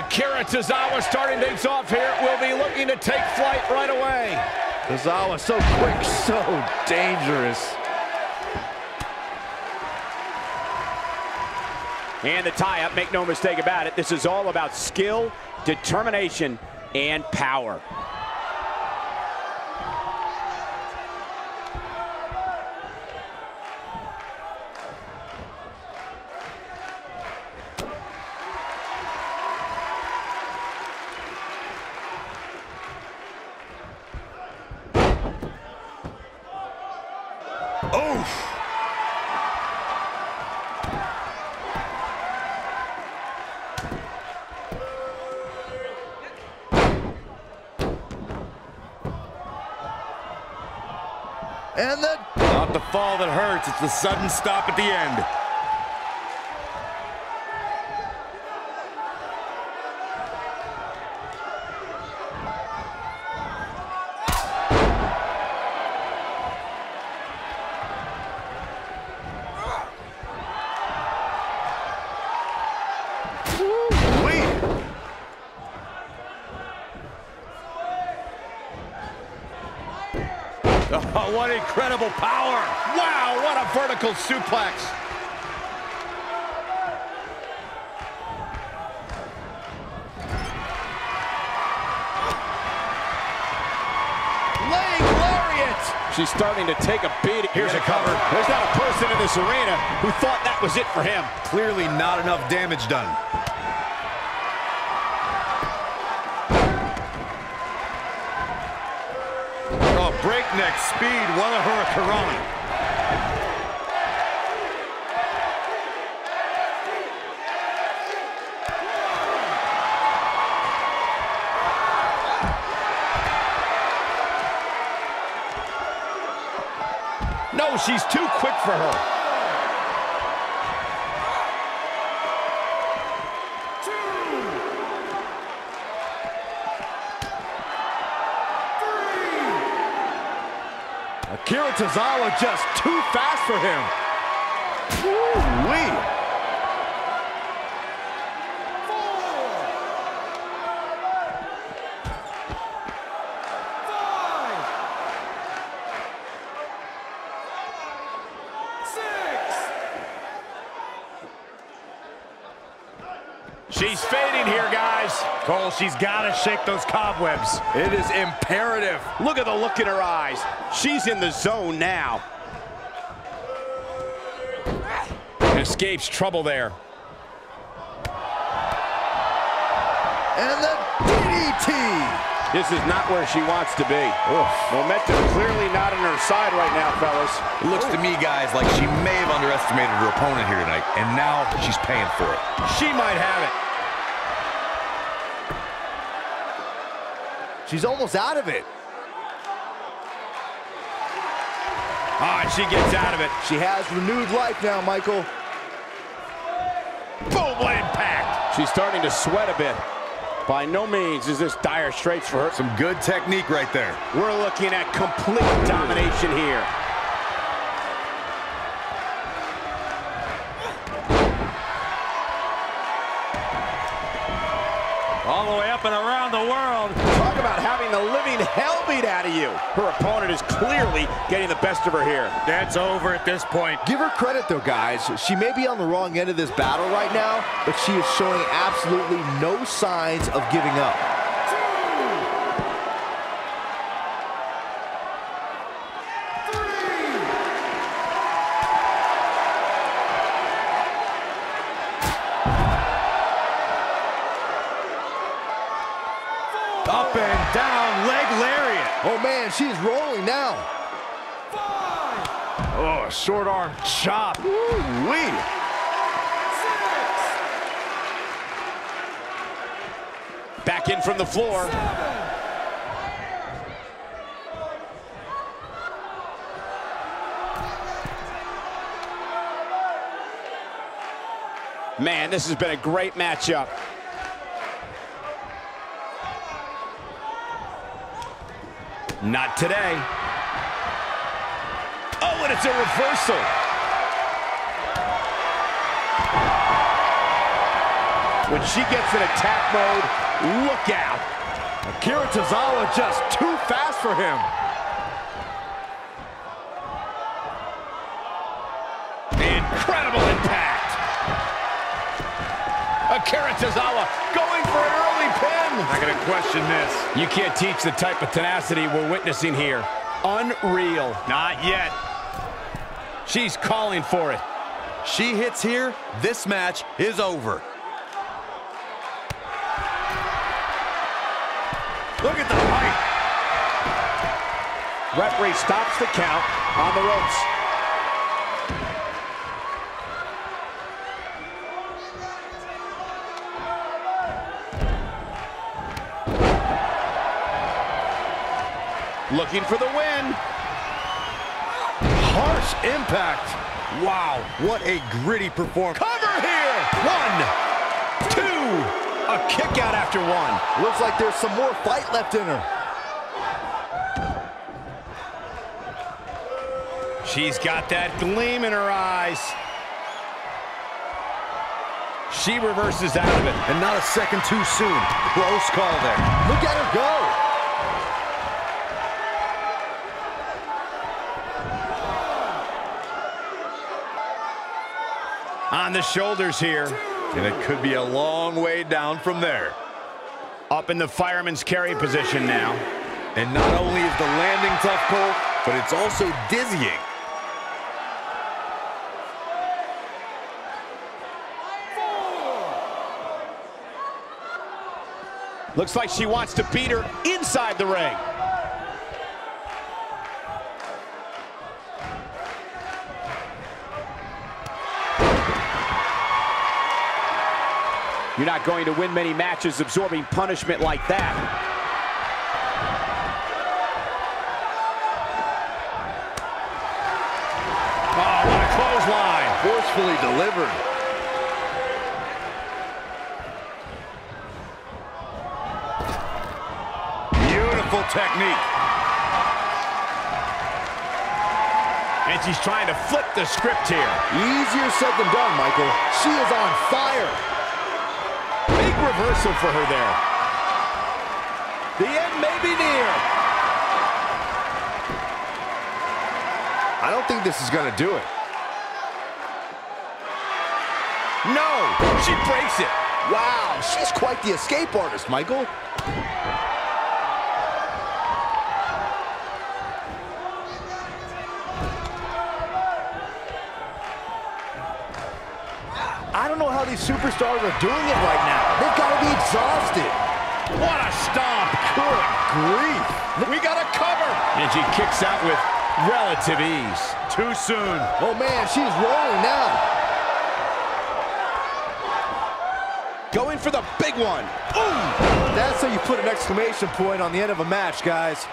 Akira Tozawa starting things off here will be looking to take flight right away. Tozawa so quick, so dangerous. And the tie-up, make no mistake about it, this is all about skill, determination, and power. And the... Not the fall that hurts, it's the sudden stop at the end. Oh, what incredible power. Wow, what a vertical suplex. Laying lariat. She's starting to take a beat. Here's a cover. There's not a person in this arena who thought that was it for him. Clearly not enough damage done. Breakneck speed, one of Karami. No, she's too quick for her. Tozawa just too fast for him. Woo-wee. She's fading here, guys. Cole, she's got to shake those cobwebs. It is imperative. Look at the look in her eyes. She's in the zone now. Escapes trouble there. And the DDT. This is not where she wants to be. Momentum clearly not on her side right now, fellas. It looks to me, guys, like she may have underestimated her opponent here tonight, and now she's paying for it. She might have it. She's almost out of it. Ah, she gets out of it. She has renewed life now, Michael. Boom, what impact. She's starting to sweat a bit. By no means is this dire straits for her. Some good technique right there. We're looking at complete domination here. All the way up and around the world. Talk about having the living hell beat out of you. Her opponent is clearly getting the best of her here. That's over at this point. Give her credit, though, guys. She may be on the wrong end of this battle right now, but she is showing absolutely no signs of giving up. Down, leg lariat. Oh, man, she's rolling now. Oh, short arm chop. Woo-wee. Back in from the floor. Man, this has been a great matchup. Not today. Oh, and it's a reversal. When she gets in attack mode, look out. Akira Tozawa just too fast for him. Incredible impact. Akira Tozawa going for early pin. Not going to question this. You can't teach the type of tenacity we're witnessing here. Unreal. Not yet. She's calling for it. She hits here, this match is over. Look at the height. Referee stops the count on the ropes. Looking for the win. Harsh impact. Wow, what a gritty performance. Cover here. One, two. A kick out after one. Looks like there's some more fight left in her. She's got that gleam in her eyes. She reverses out of it. And not a second too soon. Close call there. Look at her go. On the shoulders here. And it could be a long way down from there. Up in the fireman's carry position now. And not only is the landing tough, Cole, but it's also dizzying. Looks like she wants to beat her inside the ring. You're not going to win many matches absorbing punishment like that. Oh, what a clothesline. Forcefully delivered. Beautiful technique. And she's trying to flip the script here. Easier said than done, Michael. She is on fire. Reversal for her there. The end may be near. I don't think this is going to do it. No, she breaks it. Wow, she's quite the escape artist, Michael. These superstars are doing it right now. They've got to be exhausted. What a stomp. Good grief. We got a cover. And she kicks out with relative ease. Too soon. Oh, man, she's rolling now. Going for the big one. Boom! That's how you put an exclamation point on the end of a match, guys.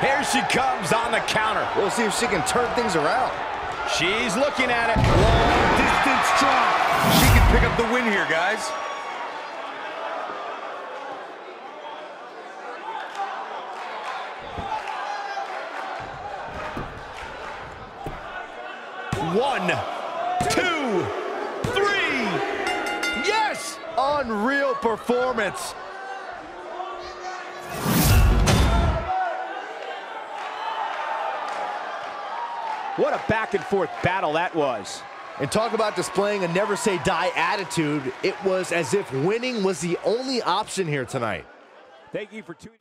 Here she comes on the counter. We'll see if she can turn things around. She's looking at it. Long distance drop. She can pick up the win here, guys. One, two, three. Yes! Unreal performance. What a back and forth battle that was. And talk about displaying a never say die attitude. It was as if winning was the only option here tonight. Thank you for tuning